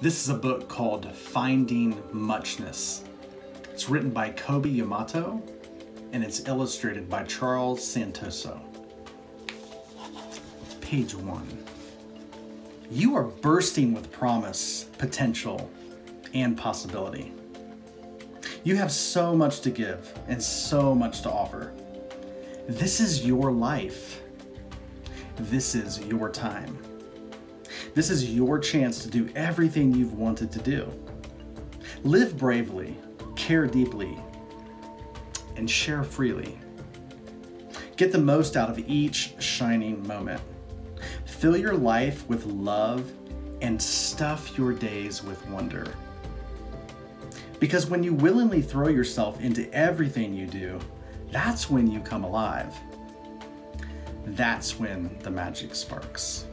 This is a book called Finding Muchness. It's written by Kobi Yamada and it's illustrated by Charles Santoso. Page one. You are bursting with promise, potential, and possibility. You have so much to give and so much to offer. This is your life. This is your time. This is your chance to do everything you've wanted to do. Live bravely, care deeply, and share freely. Get the most out of each shining moment. Fill your life with love and stuff your days with wonder. Because when you willingly throw yourself into everything you do, that's when you come alive. That's when the magic sparks.